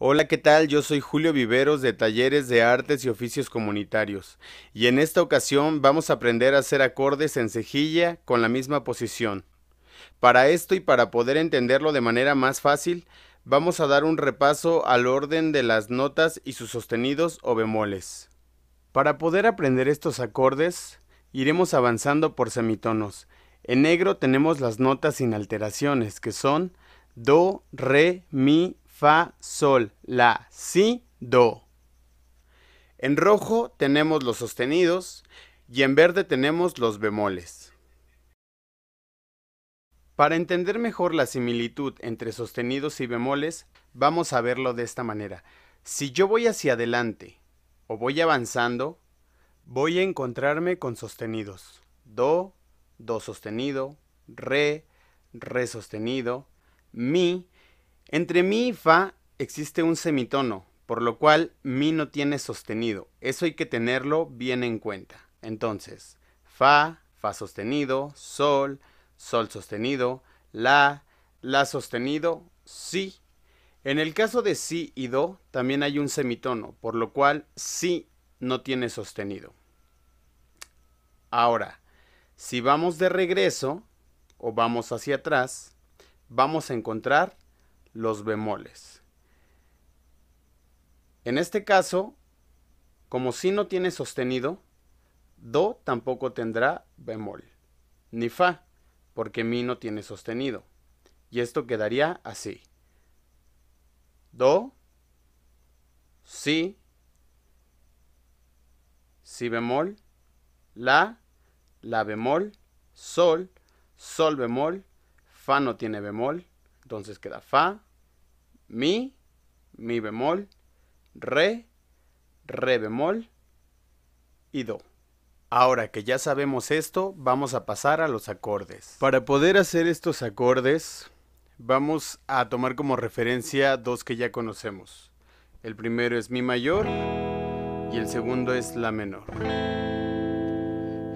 Hola, ¿qué tal? Yo soy Julio Viveros de Talleres de Artes y Oficios Comunitarios y en esta ocasión vamos a aprender a hacer acordes en cejilla con la misma posición. Para esto y para poder entenderlo de manera más fácil, vamos a dar un repaso al orden de las notas y sus sostenidos o bemoles. Para poder aprender estos acordes, iremos avanzando por semitonos. En negro tenemos las notas sin alteraciones, que son Do, Re, Mi, fa, sol, la, si, do. En rojo tenemos los sostenidos y en verde tenemos los bemoles. Para entender mejor la similitud entre sostenidos y bemoles, vamos a verlo de esta manera. Si yo voy hacia adelante o voy avanzando, voy a encontrarme con sostenidos. Do, do sostenido, re, re sostenido, mi, entre mi y fa existe un semitono, por lo cual mi no tiene sostenido. Eso hay que tenerlo bien en cuenta. Entonces, fa, fa sostenido, sol, sol sostenido, la, la sostenido, si. En el caso de si y do también hay un semitono, por lo cual si no tiene sostenido. Ahora, si vamos de regreso o vamos hacia atrás, vamos a encontrar los bemoles. En este caso, como si no tiene sostenido, do tampoco tendrá bemol, ni fa, porque mi no tiene sostenido. Y esto quedaría así. Do, si, si bemol, la, la bemol, sol, sol bemol, fa no tiene bemol, entonces queda fa, mi, mi bemol, re, re bemol y do. Ahora que ya sabemos esto, vamos a pasar a los acordes. Para poder hacer estos acordes, vamos a tomar como referencia dos que ya conocemos. El primero es mi mayor y el segundo es la menor.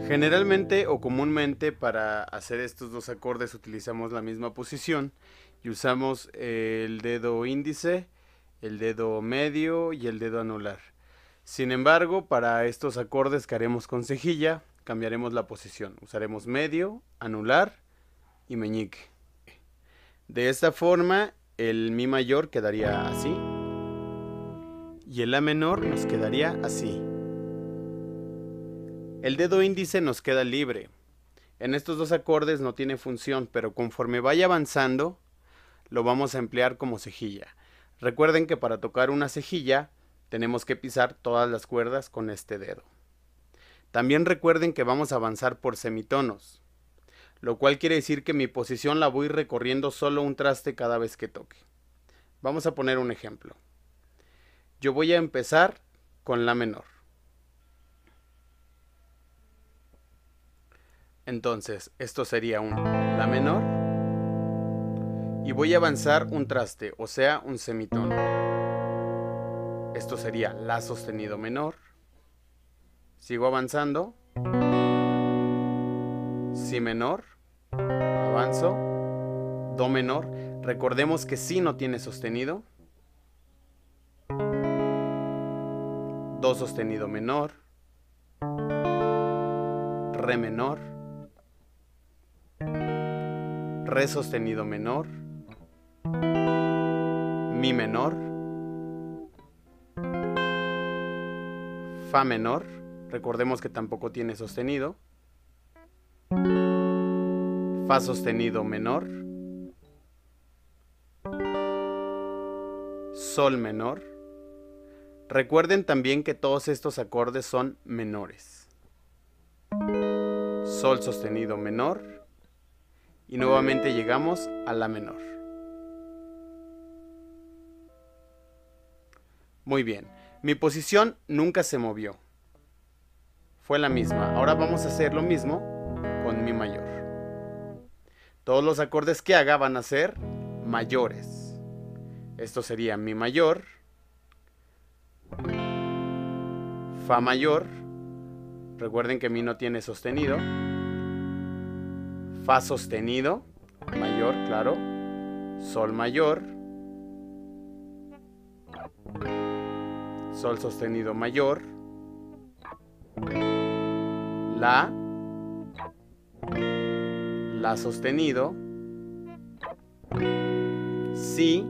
Generalmente o comúnmente para hacer estos dos acordes utilizamos la misma posición y usamos el dedo índice, el dedo medio y el dedo anular. Sin embargo, para estos acordes que haremos con cejilla, cambiaremos la posición. Usaremos medio, anular y meñique. De esta forma, el mi mayor quedaría así y el la menor nos quedaría así. El dedo índice nos queda libre. En estos dos acordes no tiene función, pero conforme vaya avanzando, lo vamos a emplear como cejilla. Recuerden que para tocar una cejilla tenemos que pisar todas las cuerdas con este dedo. También recuerden que vamos a avanzar por semitonos, lo cual quiere decir que mi posición la voy recorriendo solo un traste cada vez que toque. Vamos a poner un ejemplo. Yo voy a empezar con la menor. Entonces, esto sería un la menor y voy a avanzar un traste, o sea, un semitono. Esto sería La sostenido menor. Sigo avanzando. Si menor. Avanzo. Do menor. Recordemos que Si no tiene sostenido. Do sostenido menor. Re menor. Re sostenido menor mi menor, fa menor, recordemos que tampoco tiene sostenido, fa sostenido menor, sol menor. Recuerden también que todos estos acordes son menores. Sol sostenido menor y nuevamente llegamos a la menor. Muy bien, mi posición nunca se movió. Fue la misma. Ahora vamos a hacer lo mismo con mi mayor. Todos los acordes que haga van a ser mayores. Esto sería mi mayor, fa mayor, recuerden que mi no tiene sostenido, fa sostenido, mayor, claro, sol mayor, sol sostenido mayor, la, la sostenido, si,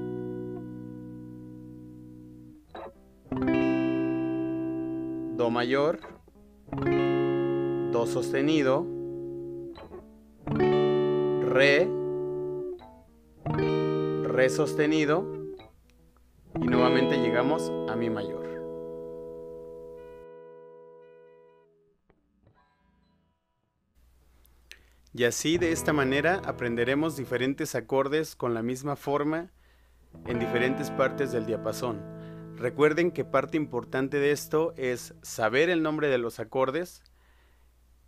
do mayor, do sostenido, re, re sostenido. Y nuevamente llegamos a mi mayor. Y así de esta manera aprenderemos diferentes acordes con la misma forma en diferentes partes del diapasón. Recuerden que parte importante de esto es saber el nombre de los acordes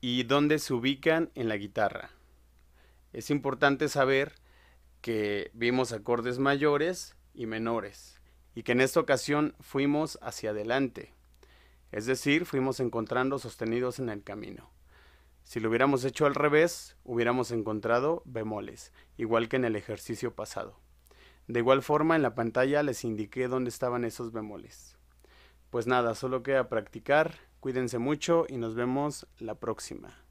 y dónde se ubican en la guitarra. Es importante saber que vimos acordes mayores y menores y que en esta ocasión fuimos hacia adelante, es decir, fuimos encontrando sostenidos en el camino. Si lo hubiéramos hecho al revés, hubiéramos encontrado bemoles, igual que en el ejercicio pasado. De igual forma, en la pantalla les indiqué dónde estaban esos bemoles. Pues nada, solo queda practicar, cuídense mucho y nos vemos la próxima.